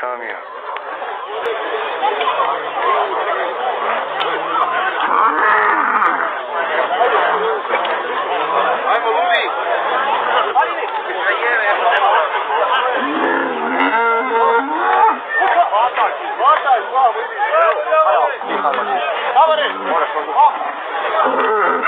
telling you. Thank you.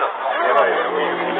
やば、